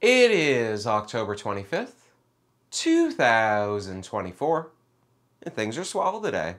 It is October 25th, 2024, and things are swell today.